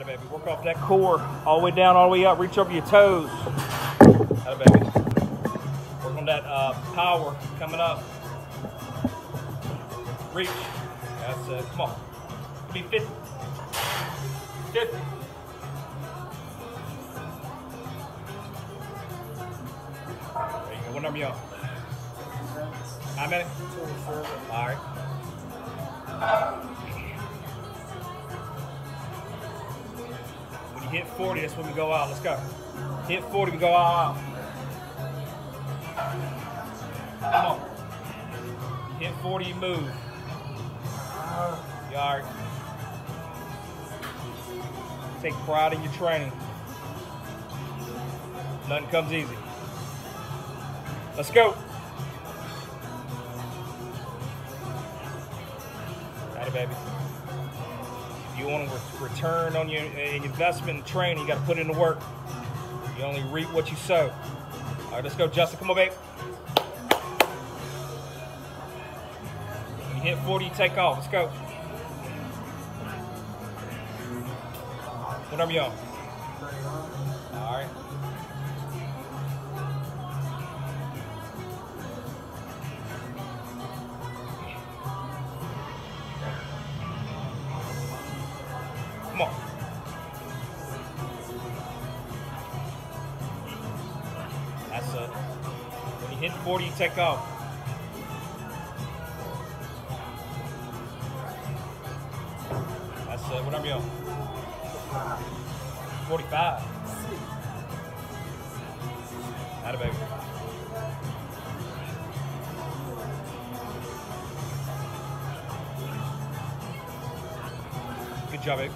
Atta baby. Work off that core all the way down, all the way up. Reach over your toes. Atta baby. Work on that uh, power coming up. Reach. That's it. Come on. Me 50. 50. There you go. What number you on? How many? All right. Hit 40, that's when we go out. Let's go. Hit 40, we go out. Come on. Hit 40, you move. Right. Take pride in your training. Nothing comes easy. Let's go. Got baby. You want to re- return on your uh, investment and training, you got to put in the work. You only reap what you sow. All right, let's go, Justin. Come on, babe. When you hit 40, you take off. Let's go. What number you on? All right. Come on. That's it. When you hit 40, you take off. That's it. What number you on? 45. Atta baby. Good job, babe.